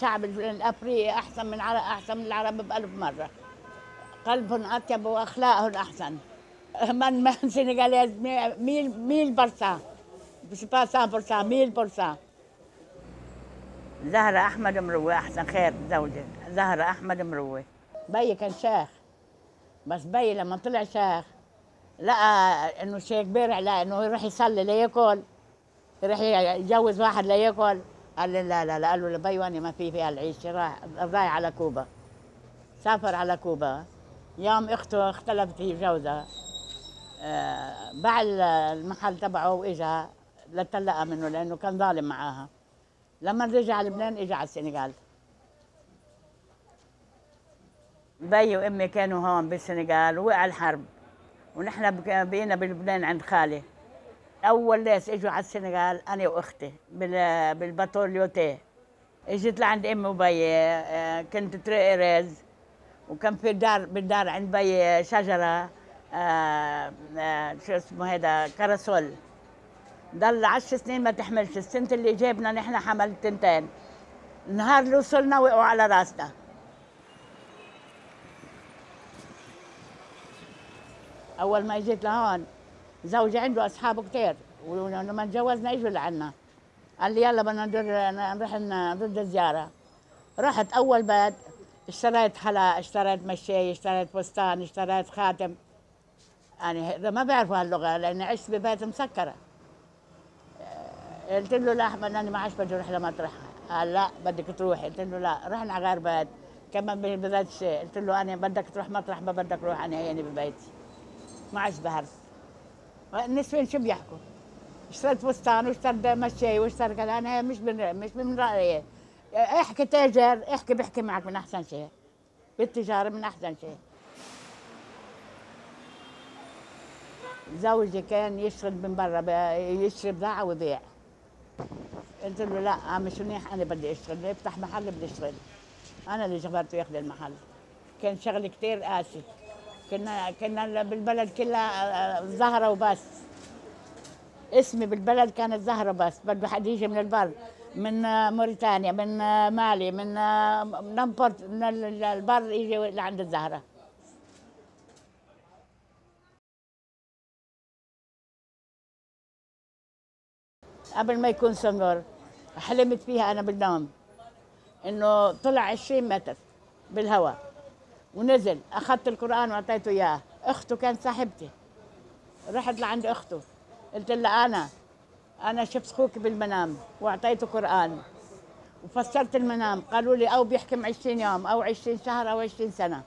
الشعب الافريقي أحسن من أحسن من العرب بألف مرة. قلبهم أطيب وأخلاقهم أحسن. من من sénégalais mille mille pour cent. مش با 100% mille pour cent. زهرة أحمد مروي أحسن خير زوجة. زهرة أحمد مروي. بي كان شيخ. بس بي لما طلع شيخ لقى إنه شيخ بيرع لا إنه يروح يصلي لياكل يروح يجوز واحد لياكل. قال لي لا لا لا. قال له لبي وأنا ما في فيها العيش راح رايح على كوبا. سافر على كوبا. يوم أخته اختلفت هي وجوزها آه، باع المحل تبعه وإجا لتلقى منه لأنه كان ظالم معاها. لما رجع لبنان اجى على السنغال. بي وأمي كانوا هون بالسنغال ووقع الحرب. ونحن بقينا بلبنان عند خالي. أول ناس إجوا على السنغال أنا وأختي بال- بال bateau Lyautey إجت لعند أمي وبي آه، كنت طريق رز وكان في الدار بالدار عند بي شجرة آه، آه، شو اسمه هذا corossol ضل عشر سنين ما تحملش السنة اللي جابنا نحن حملت تنتين. النهار اللي وصلنا وقعوا على راسنا. أول ما جيت لهون زوجي عنده أصحابه كتير ولما تجوزنا إجوا لعنا قال لي يلا بدنا ندور نروح نرد الزيارة. رحت أول بيت اشتريت حلا اشتريت مشاي اشتريت فستان اشتريت خاتم. يعني ما بعرفوا هاللغة لأني عشت ببيت مسكرة. قلت له لا أحمد أنا ما عادش بدي أروح لمطرح قال لا بدك تروحي قلت له لا رحنا على غير بيت. كمان بذات الشيء قلت له أنا بدك تروح مطرح ما بدك روح أنا هيني ببيتي. ما عادش النسوان شو بيحكوا؟ اشتريت فستان واشتريت مشاي واشتريت كذا أنا مش من مش من رأيي. احكي تاجر احكي بحكي معك من أحسن شيء. بالتجارة من أحسن شيء. زوجي كان يشتغل من برا ب- يشتري بضاعة ويبيع قلت له لا مش منيح أنا بدي أشتغل افتح محل بدي أشتغل. أنا اللي جبرته ياخذ المحل. كان شغل كتير قاسي. كنا كنا بالبلد كلها آه، زهرة وبس. اسمي بالبلد كانت زهرة بس بده حد يجي من البر من آه، موريتانيا من آه، مالي من آه، من البر يجي لعند الزهرة. قبل ما يكون سنغر حلمت فيها أنا بالنوم إنه طلع 20 متر بالهواء. ونزل أخذت القرآن وأعطيته إياه. أخته كانت صاحبتي. رحت لعند أخته. قلت لها أنا أنا شفت أخوك بالمنام وأعطيته قرآن. وفسرت المنام. قالوا لي أو بيحكم 20 يوم أو 20 شهر أو 20 سنة.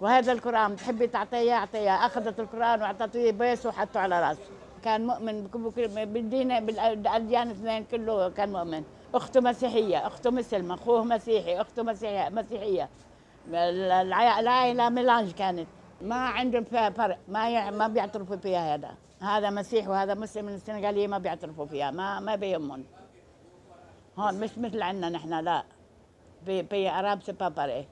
وهذا القرآن بتحبي تعطيه إياه؟ أعطيه. أخذت القرآن وأعطته إياه بيس وحطه على راسه كان مؤمن بالدين بالأديان اثنين كله كان مؤمن. أخته مسيحية أخته مسلمة أخوه مسيحي أخته مسيحية مسيحية. الع- العائلة mélange كانت. ما عندهم فيها فرق. ما ما بيعترفوا فيها هذا. هذا مسيح وهذا مسلم من السنغالية ما بيعترفوا فيها. ما ما بيهمهم. هون مش مثل عندنا نحن لا. بي بي عرب c'est pas pareil